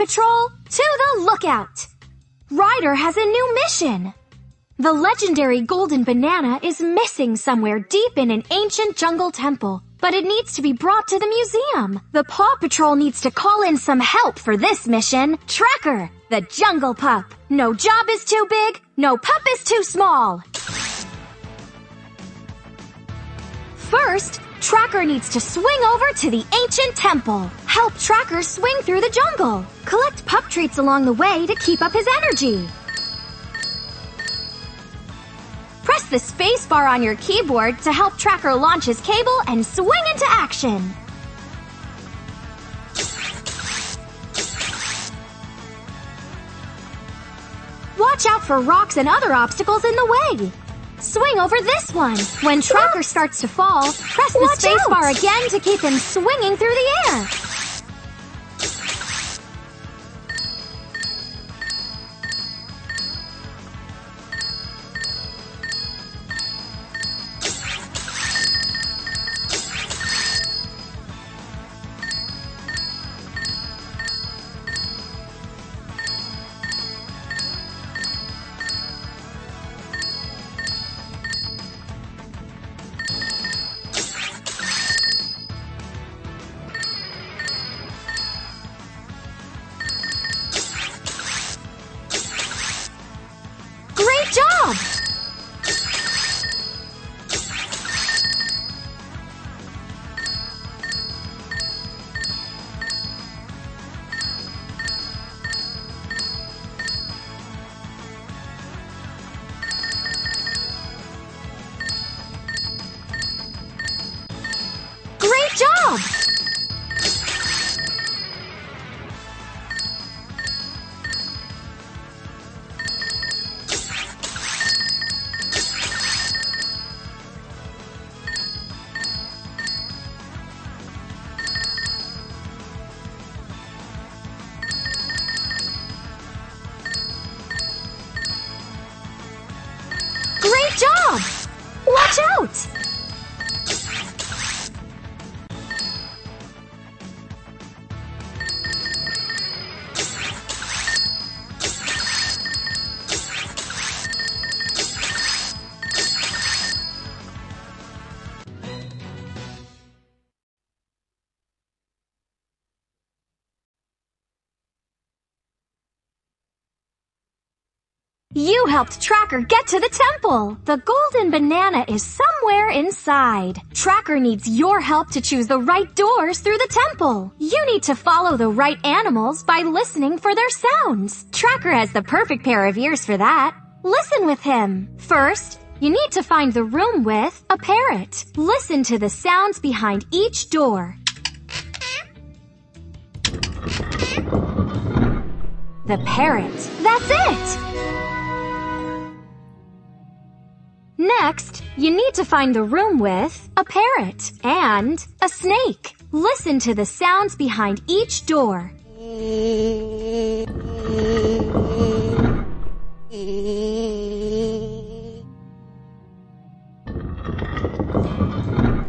Patrol, to the lookout! Ryder has a new mission! The legendary golden banana is missing somewhere deep in an ancient jungle temple, but it needs to be brought to the museum. The Paw Patrol needs to call in some help for this mission. Tracker, the jungle pup. No job is too big, no pup is too small. First, Tracker needs to swing over to the ancient temple. Help Tracker swing through the jungle. Collect pup treats along the way to keep up his energy. Press the spacebar on your keyboard to help Tracker launch his cable and swing into action. Watch out for rocks and other obstacles in the way. Swing over this one. When Tracker starts to fall, press the spacebar again to keep him swinging through the air. Job! Watch out! You helped Tracker get to the temple. The golden banana is somewhere inside. Tracker needs your help to choose the right doors through the temple. You need to follow the right animals by listening for their sounds. Tracker has the perfect pair of ears for that. Listen with him. First, you need to find the room with a parrot. Listen to the sounds behind each door. The parrot. That's it! Next, you need to find the room with a parrot and a snake. Listen to the sounds behind each door.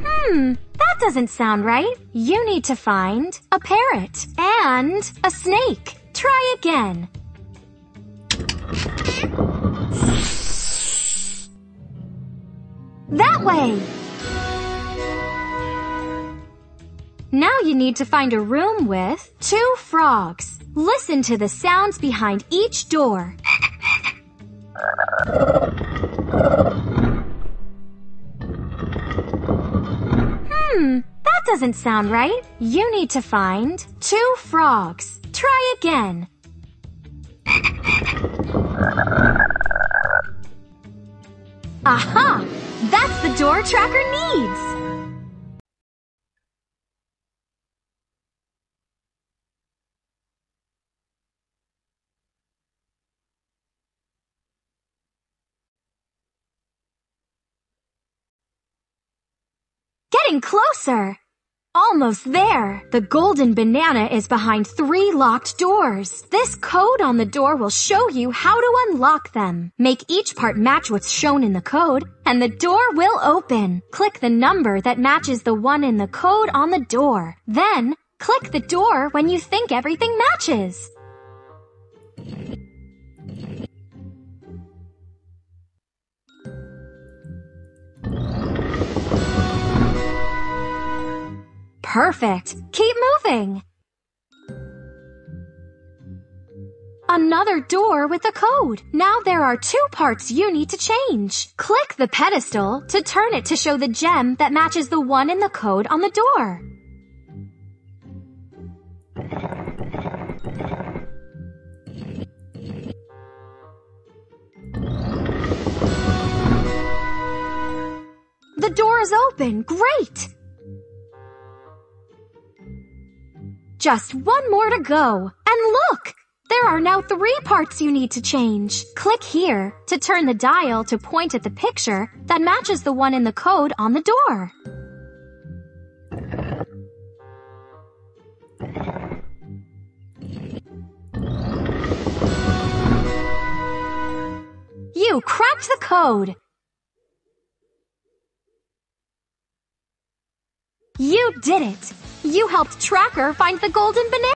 Hmm, that doesn't sound right. You need to find a parrot and a snake. Try again. That way! Now you need to find a room with two frogs. Listen to the sounds behind each door. Hmm, that doesn't sound right. You need to find two frogs. Try again. Door tracker needs! Getting closer! Almost there! The golden banana is behind three locked doors. This code on the door will show you how to unlock them. Make each part match what's shown in the code, and the door will open. Click the number that matches the one in the code on the door. Then, click the door when you think everything matches. Perfect. Keep moving. Another door with a code. Now there are two parts you need to change. Click the pedestal to turn it to show the gem that matches the one in the code on the door. The door is open. Great! Just one more to go. And look! There are now three parts you need to change. Click here to turn the dial to point at the picture that matches the one in the code on the door. You cracked the code! You did it! You helped Tracker find the golden banana!